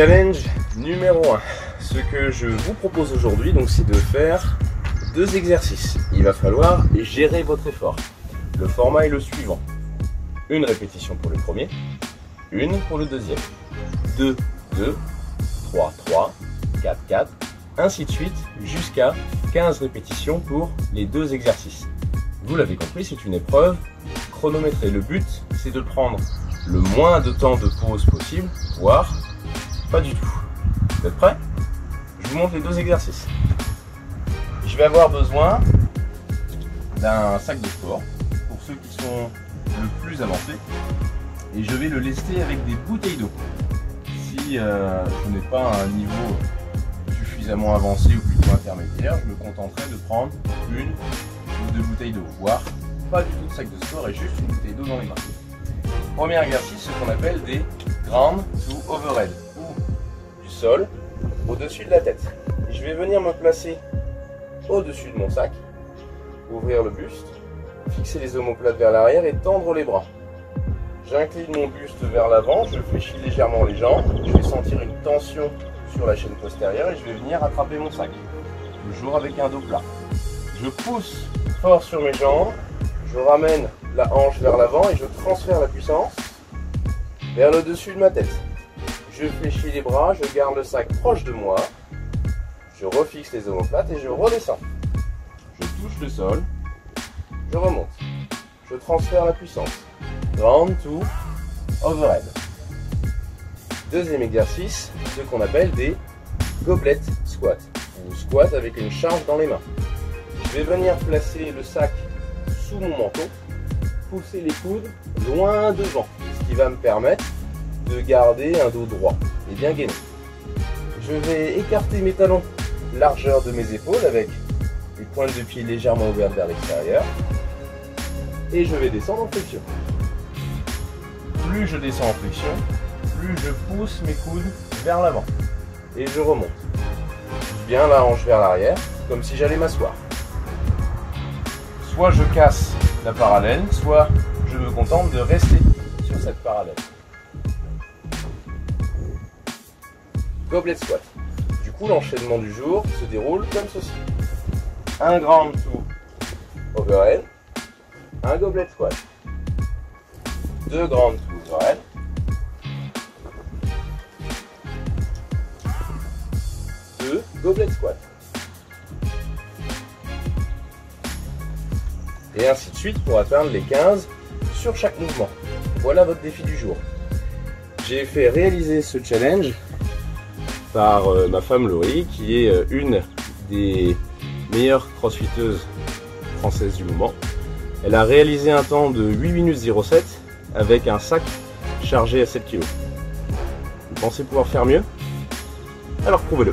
Challenge numéro 1. Ce que je vous propose aujourd'hui, donc, c'est de faire deux exercices. Il va falloir gérer votre effort. Le format est le suivant. Une répétition pour le premier, une pour le deuxième. 2, 2, 3, 3, 4, 4, ainsi de suite jusqu'à 15 répétitions pour les deux exercices. Vous l'avez compris, c'est une épreuve chronométrée. Le but, c'est de prendre le moins de temps de pause possible, voire pas du tout. Vous êtes prêts? Je vous montre les deux exercices. Je vais avoir besoin d'un sac de sport pour ceux qui sont le plus avancés et je vais le lester avec des bouteilles d'eau. Si euh, je n'ai pas un niveau suffisamment avancé ou plutôt intermédiaire, je me contenterai de prendre une ou deux bouteilles d'eau, voire pas du tout de sac de sport et juste une bouteille d'eau dans les mains. Premier exercice, ce qu'on appelle des to overhead, ou du sol au-dessus de la tête. je vais venir me placer au-dessus de mon sac, ouvrir le buste, fixer les omoplates vers l'arrière et tendre les bras. J'incline mon buste vers l'avant, je fléchis légèrement les jambes, je vais sentir une tension sur la chaîne postérieure et je vais venir attraper mon sac. Toujours avec un dos plat. Je pousse fort sur mes jambes, je ramène la hanche vers l'avant et je transfère la puissance vers le dessus de ma tête. Je fléchis les bras, je garde le sac proche de moi, je refixe les omoplates et je redescends. Je touche le sol, je remonte, je transfère la puissance. Round to overhead. Deuxième exercice, ce qu'on appelle des goblet squats, ou squat avec une charge dans les mains. Je vais venir placer le sac sous mon manteau, pousser les coudes loin devant, qui va me permettre de garder un dos droit et bien gainé. Je vais écarter mes talons largeur de mes épaules avec les pointes de pied légèrement ouvertes vers l'extérieur et je vais descendre en flexion. Plus je descends en flexion, plus je pousse mes coudes vers l'avant et je remonte. Bien la hanche vers l'arrière, comme si j'allais m'asseoir soit je casse la parallèle, soit je me contente de rester cette parallèle. Goblet squat. Du coup, l'enchaînement du jour se déroule comme ceci. Un grand to overhead, un goblet squat. Deux grands to overhead. Deux goblet squat. et ainsi de suite pour atteindre les 15 sur chaque mouvement. Voilà votre défi du jour. J'ai fait réaliser ce challenge par euh, ma femme Laurie, qui est euh, une des meilleures crossfiteuses françaises du moment. Elle a réalisé un temps de 8 minutes 07 avec un sac chargé à 7 kg. Vous pensez pouvoir faire mieux? Alors prouvez-le.